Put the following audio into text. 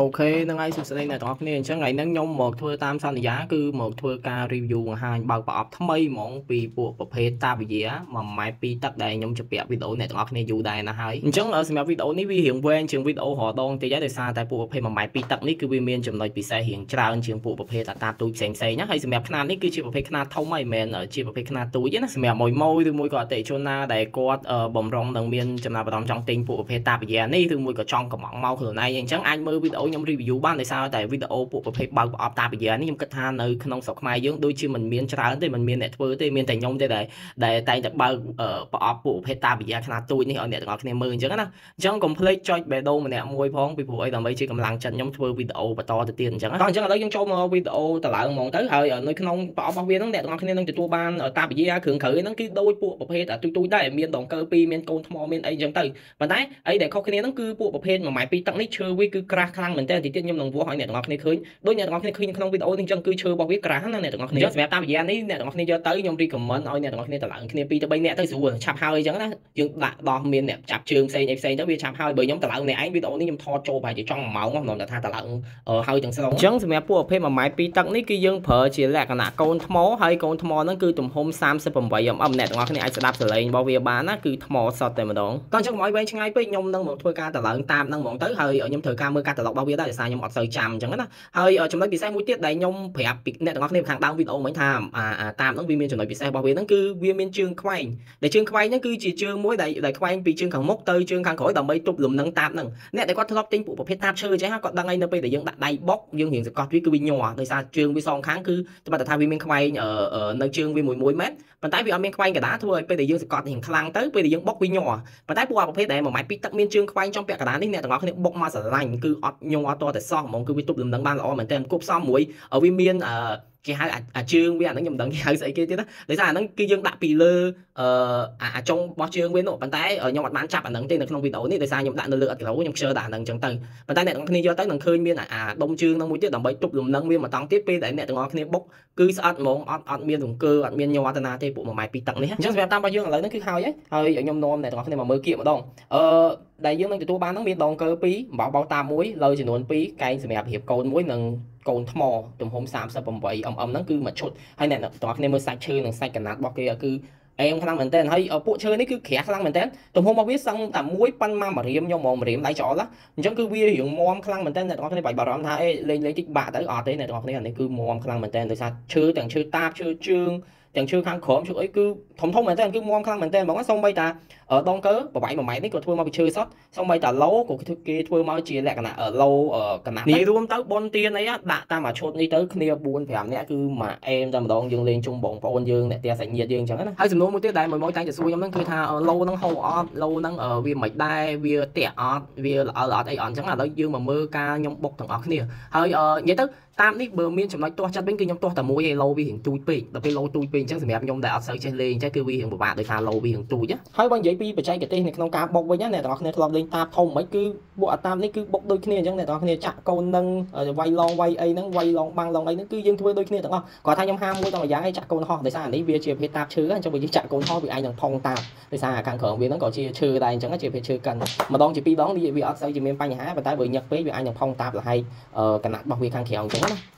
អូខេហ្នឹងហើយសួស្តីអ្នកទាំងអស់គ្នាអញ្ចឹងថ្ងៃហ្នឹងខ្ញុំមកធ្វើតាមសន្យាគឺមកធ្វើការ review បង្ហាញបើកប្រអប់ថ្មីហ្មងពីពួកប្រភេទតាវិយា1ម៉ែត្រ2ទឹកដែលខ្ញុំជពាក់វីដេអូអ្នកទាំងអស់គ្នាយូរដែរណាស់ហើយអញ្ចឹងសម្រាប់វីដេអូនេះវារៀងវែងជាងវីដេអូរដងតិចហើយដោយសារតែពួកប្រភេទ1ម៉ែត្រ2ទឹកនេះគឺវាមានចំណុចពិសេសរៀងច្រើនជាងពួកប្រភេទតាទូចផ្សេងផ្សេងណាហើយសម្រាប់ຂ្នាតនេះគឺជាប្រភេទຂ្នាតធំហើយមិនមែនជាប្រភេទຂ្នាតទូចទេណាសម្រាប់មួយម៉ួយឬមួយក៏អតិថិជនណាដែលគាត់បំរុងនឹងមានចំណាប់អារម្មណ៍ចង់ទិញពួកប្រភេទតាវិយានេះឬមួយក៏ចង់កំងមកខ្លួនឯងអញ្ចឹងអាចមើលវីដេអូ ខ្ញុំ review បានដោយសារតែវីដេអូពួកប្រភេទបើកប្រអប់តាបញ្ញានេះខ្ញុំគិតថានៅក្នុងស្រុកខ្មែរយើងដូចជាមិនមានច្រើនទេមិនមានអ្នកធ្វើទេមានតែខ្ញុំទេដែលដែលតែងតែបើកប្រអប់ពួកប្រភេទតាបញ្ញាខ្នាតទូចនេះឲ្យអ្នកទាំងអស់គ្នាមើលអញ្ចឹងណាអញ្ចឹងកុំភ្លេចចុចបេះដូងម្នាក់មួយផងពីព្រោះអីដើម្បីជាកម្លាំងចិត្តខ្ញុំធ្វើវីដេអូបន្តទៅទៀតអញ្ចឹងអញ្ចឹងឥឡូវយើងចូលមកវីដេអូតឡើងហ្មងទៅហើយនៅក្នុងប្រអប់របស់វាហ្នឹងអ្នកទាំងអស់គ្នានឹងទទួលបានតាបញ្ញាគ្រឿងក្រៅហ្នឹងគឺដូចពួកប្រភេទទូចទូចដែរមានដងកើពីរមានកូនថ្មមានអីអញ្ចឹងទៅប៉ុន្តែអីដែលខុសគ្នាហ្នឹងគឺពួកប្រភេទ1ម៉ែត្រ2ទឹកនេះឈើវាគឺក្រាស់ខ្លាំងមែនតើតិចទៀតខ្ញុំនឹងវាស់ឲ្យអ្នកទាំងអស់គ្នាឃើញដូចអ្នកទាំងអស់គ្នាឃើញក្នុងវីដេអូនេះអញ្ចឹងគឺឈើរបស់វាក្រាស់ណាអ្នកទាំងអស់គ្នាសម្រាប់តាមវិញ្ញាណនេះអ្នកទាំងអស់គ្នាយកទៅខ្ញុំ recommend ឲ្យអ្នកទាំងអស់គ្នាតម្លើងគ្នា2ទៅ3នាក់ទៅស្រួលឆាប់ហើយអញ្ចឹងណាយើងដាក់ដោះមានអ្នកចាប់ជើងផ្សេងអីផ្សេងទៅវាឆាប់ហើយបើខ្ញុំតម្លើងអ្នកឯងវីដេអូនេះខ្ញុំថតចូលប្រហែលជាចង់1ម៉ោងខ្ញុំថាតម្លើងហើយទាំងស្រុងអញ្ចឹងសម្រាប់ពួកប្រភេទ1ម៉ែត្រ2ទឹកនេះគឺយើងប្រើជាលក្ខណៈកូនថ្មហើយកូនថ្មហ្នឹងគឺទំហំ 38mm អ្នកទាំងអស់គ្នាអាចស្ដាប់សលេងរបស់វាបានណាគឺថ្មសុទ្ធតែម្ដងតោះអញ្ចឹងកុំឲ្យវែងឆ្ងាយពេកខ្ញុំនឹងមកធ្វើការតម្លើងតាមហ្នឹងហ្មងទៅហើយខ្ញុំត្រូវការមើលកាតាឡុករបស់វាដែរដោយសារខ្ញុំអត់សូវចាំអញ្ចឹងណាហើយចំណុចពិសេសមួយទៀតដែលខ្ញុំប្រាប់ពីអ្នកទាំងអស់គ្នាខាងដើមវីដេអូមិញថាតាមហ្នឹងវាមានចំណុចពិសេសរបស់វាហ្នឹងគឺវាមានជើងខ្វែងដែលជើងខ្វែងហ្នឹងគឺជាជើងមួយដែលដែលខ្វែងពីជើងខាងមុខទៅជើងខាងក្រោយដើម្បីទប់លំនឹងតាបហ្នឹងអ្នកដែលគាត់ធ្លាប់ទិញពួកប្រភេទតាបឈើអញ្ចឹងគាត់ដឹងហើយនៅពេលដែលយើងដាក់ដៃបុកយើងរៀងសកត់វាគឺវាញ័រដោយសារជើងវាសងខាងគឺច្បាស់ថាវាមានខ្វែងនៅជើងវាមួយមួយមែនប៉ុន្តែវាអត់មានខ្វែងកដាធ្វើឲ្យពេលដែលយើងសកត់រៀងខ្លាំងទៅពេលដែលយើងបុកវាញ័រប៉ុន្តែពួកប្រភេទដែលមួយម៉ែត្រពីទឹកមានជើងខ្វែងចំពាក់កដានេះអ្នកទាំងអស់គ្នាបុកមកស្រឡាញ់គឺអត់ញ័រតតែសោះហ្មងគឺវាទប់លំនឹងបានល្អមែនទែនគប់ផ្សំមួយវាមាន គេហៅអាជើងវាអាហ្នឹងខ្ញុំមិនដឹងគេហៅស្អីគេទៀតណាដោយសារអាហ្នឹងគឺយើងដាក់ពីលើអឺអាចុងរបស់ជើងវានោះប៉ុន្តែខ្ញុំអត់បានចាប់អាហ្នឹងទេនៅក្នុងវីដេអូនេះដោយសារខ្ញុំដាក់នៅលើអត់ក្រូខ្ញុំខ្ជិលដាក់អាហ្នឹងអញ្ចឹងទៅប៉ុន្តែអ្នកទាំងគ្នាយកទៅនឹងឃើញមានអាដុំជើងហ្នឹងមួយទៀតដើម្បីទប់លំនឹងវាមកតង់ទៀតពេលដែលអ្នកទាំងអស់គ្នាបុកគឺស្អិតហ្មងអត់អត់មានរង្គើអត់មានញ័រតណាទេពួក1ម៉ែត្រពីទឹកនេះអញ្ចឹងសម្រាប់តាមរបស់យើងឥឡូវហ្នឹងគឺហើយហើយខ្ញុំនាំអ្នកទាំងអស់គ្នាមកមើលគៀកម្ដងអឺដែលយើងនឹងទទួលបានហ្នឹងមានដងកើ2អំបោះបោតាមមួយលើចំនួន2កែងសម្រាប់រៀបកូនមួយនិង កូនថ្មទំហំ 38mm ហ្នឹងគឺមួយឈុតហើយអ្នកទាំងអស់គ្នាមើលសាច់ឈើនិងសាច់កណាត់របស់គេគឺអេមខ្លាំងមែនតើហើយពួកឈើនេះគឺក្រាស់ខ្លាំងមែនតើទំហំរបស់វាសឹងតែមួយប៉ិនមកម្រាមខ្ញុំមកម្រាមដៃច្អល់អញ្ចឹងគឺវារៀងមាំខ្លាំងមែនតើអ្នកទាំងអស់គ្នាបាច់បារម្ភថាអេលេងលេងតិចបាក់ទៅអត់ទេអ្នកទាំងអស់គ្នាអានេះគឺមាំខ្លាំងមែនតើដោយសារឈើទាំងឈើតាបឈើជើង ទាំងឈើខាងក្រោមឈើអីគឺធំធំមែនតើគឺមាំខ្លាំងមែនតើបងសូម្បីតាដងកើប្រវាយ1ម៉ែត្រនេះក៏ធ្វើមកពីឈើសុទ្ធសូម្បីតាឡូក៏គេធ្វើមកជាលក្ខណៈឡូកណាត់នេះរួមទៅប៉ុនទៀនអីដាក់តាមអាឈុតនេះទៅគ្នា4 5នាក់គឺមកអេមតែម្ដងយើងលេងជុំបងប្អូនយើងអ្នកផ្ទះសាច់ញាតិយើងអញ្ចឹងណាហើយសំណួរមួយទៀតដែលមួយមួយតែងតែសួរខ្ញុំហ្នឹងគឺថាឡូហ្នឹងហូរអត់ឡូហ្នឹងវាមិនដែរវាតាក់អត់វាល្អអត់អីអត់អញ្ចឹងឥឡូវយើងមកមើលការខ្ញុំបុកទាំងអស់គ្នាហើយនិយាយទៅតាមនេះបើមានចំណុចទាស់ចិត្តវិញគឺខ្ញុំទាស់តែមួយឯឡូវារៀងទូចពេកដល់ពេលឡូទូចពេកអញ្ចឹងសម្រាប់ខ្ញុំដែលអត់សូវចេះលេងអញ្ចឹងគឺវារៀងពិបាកដោយសារឡូវារៀងទូចហើយបើនិយាយពីបច្ចេកទេសនៅក្នុងការបុកវិញអ្នកទាំងអស់គ្នាធ្លាប់លេងតាបធំមិនគឺបុកអាតាបនេះគឺបុកដូចគ្នាអញ្ចឹងអ្នកទាំងអស់គ្នាចាក់កូននឹងវាយឡងវាយអីហ្នឹងវាយឡងបាំងឡងអីហ្នឹងគឺយើងធ្វើដូចគ្នាទាំងអស់គាត់ថាខ្ញុំហាមួយដល់ម្យ៉ាងឯងចាក់កូនហោះដោយសារអានេះវាជាប្រភេទតាបឈើអញ្ចឹងបើយើងចាក់កូនហោះវាអាចនឹងផុងតាបដោយសារខាងក្រោមវាហ្នឹងក៏ជាឈើដែរអញ្ចឹងជាប្រភេទឈើកិនម្ដងជាពីរដងវាអត់សូវជាមានបញ្ហាប៉ុន្តែបើញឹកពេកវាអាចនឹងផុងតាបលហែកកណាត់របស់វាខាងក្រៅអញ្ចឹងណា